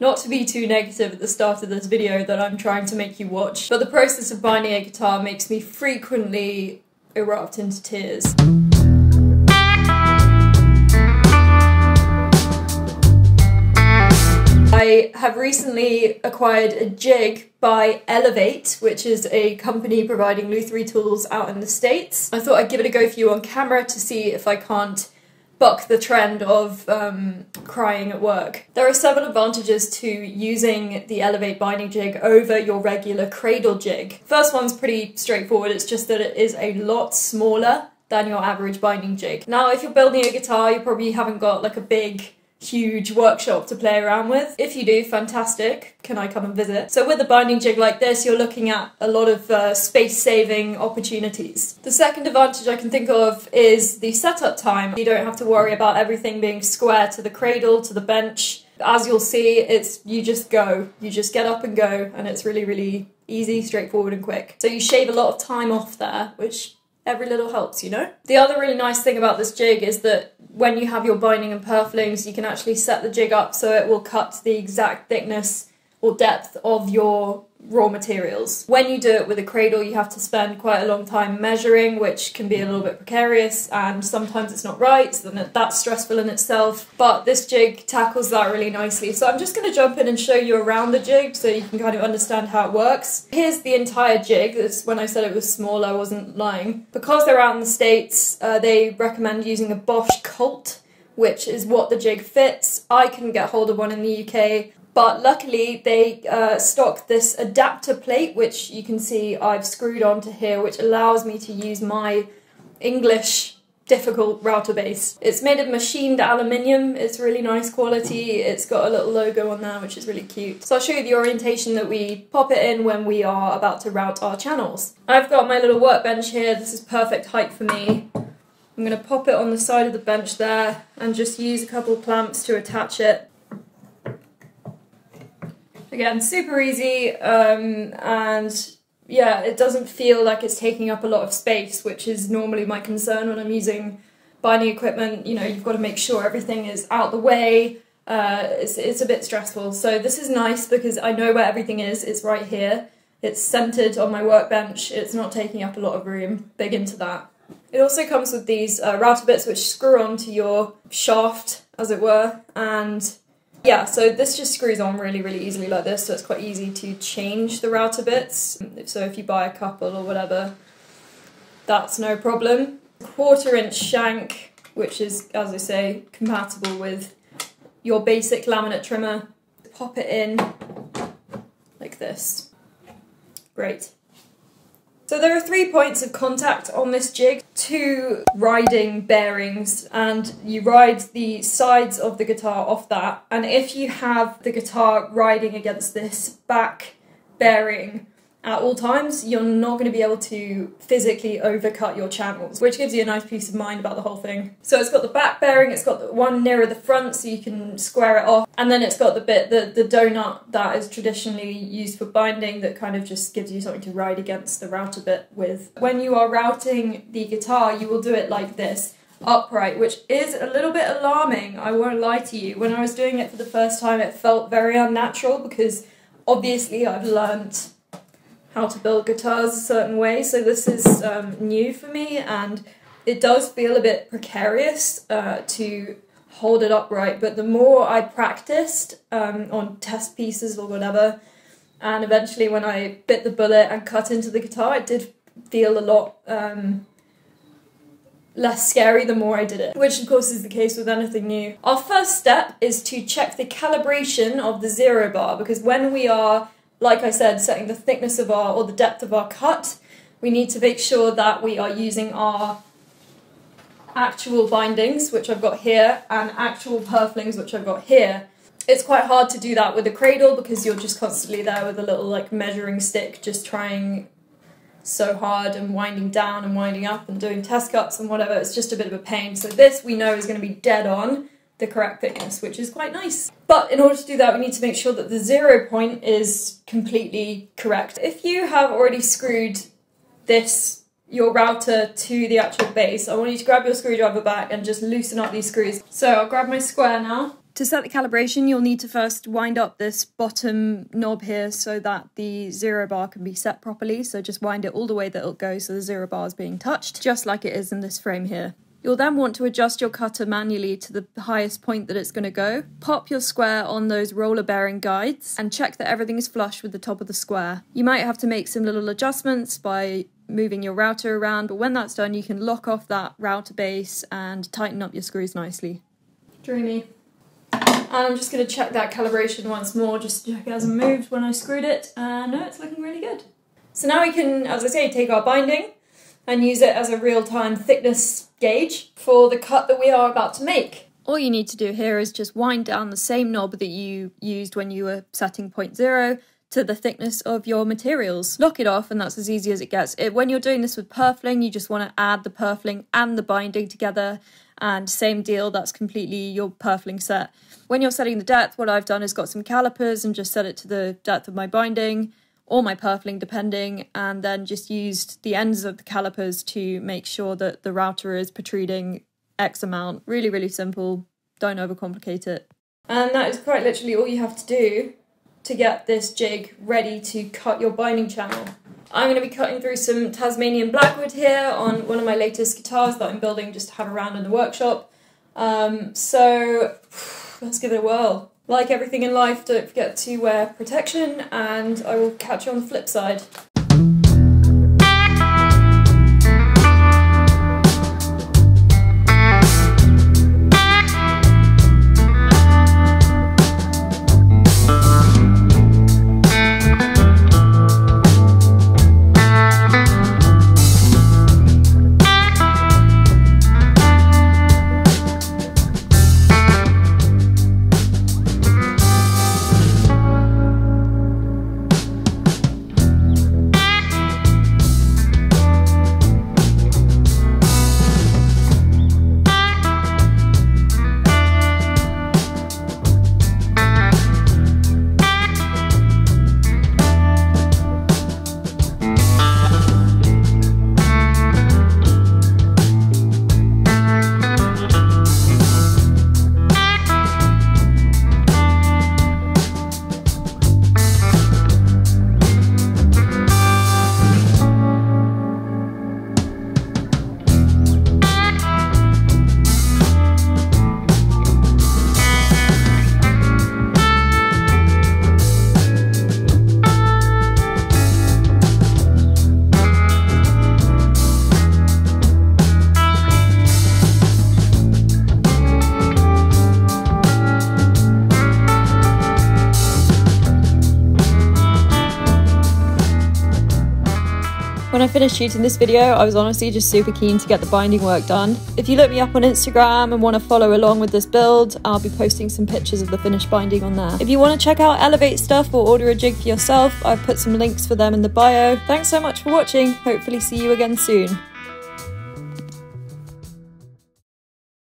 Not to be too negative at the start of this video that I'm trying to make you watch, but the process of binding a guitar makes me frequently erupt into tears. I have recently acquired a jig by Elevate, which is a company providing luthery tools out in the States. I thought I'd give it a go for you on camera to see if I can't buck the trend of um, crying at work. There are several advantages to using the Elevate binding jig over your regular cradle jig. First one's pretty straightforward, it's just that it is a lot smaller than your average binding jig. Now, if you're building a guitar, you probably haven't got like a big huge workshop to play around with. If you do, fantastic. Can I come and visit? So with a binding jig like this, you're looking at a lot of uh, space-saving opportunities. The second advantage I can think of is the setup time. You don't have to worry about everything being square to the cradle, to the bench. As you'll see, it's you just go. You just get up and go, and it's really, really easy, straightforward, and quick. So you shave a lot of time off there, which every little helps, you know? The other really nice thing about this jig is that when you have your binding and purflings, you can actually set the jig up so it will cut the exact thickness or depth of your raw materials. When you do it with a cradle, you have to spend quite a long time measuring, which can be a little bit precarious, and sometimes it's not right, so then that's stressful in itself. But this jig tackles that really nicely. So I'm just going to jump in and show you around the jig so you can kind of understand how it works. Here's the entire jig. This, when I said it was small, I wasn't lying. Because they're out in the States, uh, they recommend using a Bosch Colt which is what the jig fits. I couldn't get hold of one in the UK but luckily they uh, stock this adapter plate which you can see I've screwed onto here which allows me to use my English difficult router base. It's made of machined aluminium, it's really nice quality, it's got a little logo on there which is really cute. So I'll show you the orientation that we pop it in when we are about to route our channels. I've got my little workbench here, this is perfect height for me. I'm going to pop it on the side of the bench there and just use a couple of clamps to attach it Again, super easy, um, and yeah, it doesn't feel like it's taking up a lot of space, which is normally my concern when I'm using binding equipment. You know, you've got to make sure everything is out the way. Uh, it's, it's a bit stressful. So this is nice because I know where everything is. It's right here. It's centered on my workbench. It's not taking up a lot of room. Big into that. It also comes with these uh, router bits which screw onto your shaft, as it were, and yeah, so this just screws on really, really easily like this, so it's quite easy to change the router bits. So if you buy a couple or whatever, that's no problem. Quarter inch shank, which is, as I say, compatible with your basic laminate trimmer. Pop it in like this. Great. So there are three points of contact on this jig, two riding bearings and you ride the sides of the guitar off that. And if you have the guitar riding against this back bearing at all times, you're not going to be able to physically overcut your channels, which gives you a nice peace of mind about the whole thing. So it's got the back bearing, it's got the one nearer the front so you can square it off, and then it's got the bit, the, the donut that is traditionally used for binding that kind of just gives you something to ride against the router bit with. When you are routing the guitar, you will do it like this upright, which is a little bit alarming, I won't lie to you. When I was doing it for the first time, it felt very unnatural because obviously I've learnt how to build guitars a certain way. So this is um, new for me, and it does feel a bit precarious uh, to hold it upright. But the more I practiced um, on test pieces or whatever, and eventually when I bit the bullet and cut into the guitar, it did feel a lot um, less scary the more I did it, which of course is the case with anything new. Our first step is to check the calibration of the zero bar because when we are like I said, setting the thickness of our or the depth of our cut, we need to make sure that we are using our actual bindings, which I've got here, and actual purflings, which I've got here. It's quite hard to do that with a cradle because you're just constantly there with a little like measuring stick, just trying so hard and winding down and winding up and doing test cuts and whatever. It's just a bit of a pain. So this we know is going to be dead on the correct thickness, which is quite nice. But in order to do that, we need to make sure that the zero point is completely correct. If you have already screwed this, your router to the actual base, I want you to grab your screwdriver back and just loosen up these screws. So I'll grab my square now. To set the calibration, you'll need to first wind up this bottom knob here so that the zero bar can be set properly. So just wind it all the way that it'll go so the zero bar is being touched, just like it is in this frame here. You'll then want to adjust your cutter manually to the highest point that it's going to go. Pop your square on those roller bearing guides and check that everything is flush with the top of the square. You might have to make some little adjustments by moving your router around, but when that's done, you can lock off that router base and tighten up your screws nicely. Dreamy. And I'm just going to check that calibration once more, just to check it hasn't moved when I screwed it, and no, it's looking really good. So now we can, as I say, take our binding and use it as a real-time thickness gauge for the cut that we are about to make. All you need to do here is just wind down the same knob that you used when you were setting point zero to the thickness of your materials. Lock it off and that's as easy as it gets. It, when you're doing this with purfling, you just want to add the purfling and the binding together and same deal, that's completely your purfling set. When you're setting the depth, what I've done is got some calipers and just set it to the depth of my binding or my purfling depending and then just used the ends of the calipers to make sure that the router is protruding X amount. Really, really simple. Don't overcomplicate it. And that is quite literally all you have to do to get this jig ready to cut your binding channel. I'm going to be cutting through some Tasmanian Blackwood here on one of my latest guitars that I'm building just to have around in the workshop. Um, so let's give it a whirl. Like everything in life, don't forget to wear protection, and I will catch you on the flip side. When I finished shooting this video, I was honestly just super keen to get the binding work done. If you look me up on Instagram and want to follow along with this build, I'll be posting some pictures of the finished binding on there. If you want to check out Elevate stuff or order a jig for yourself, I've put some links for them in the bio. Thanks so much for watching, hopefully see you again soon.